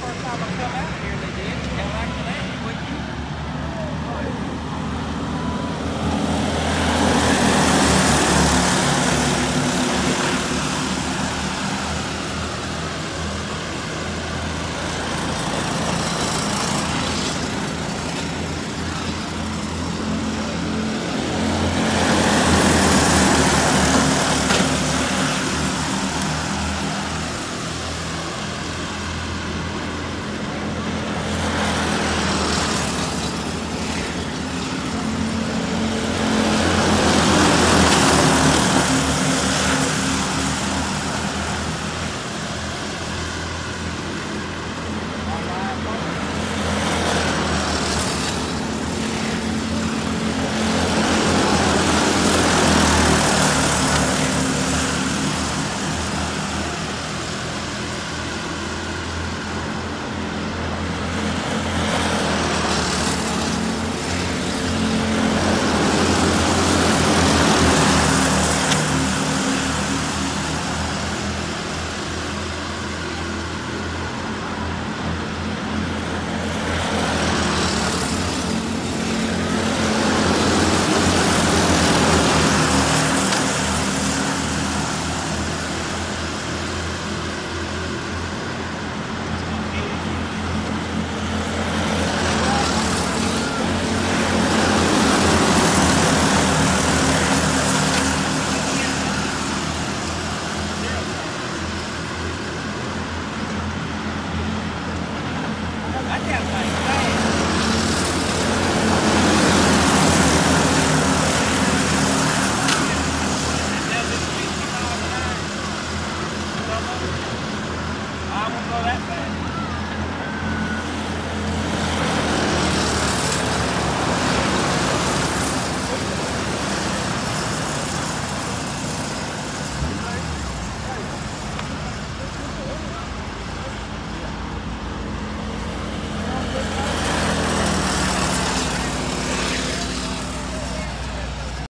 Thank you. not that bad.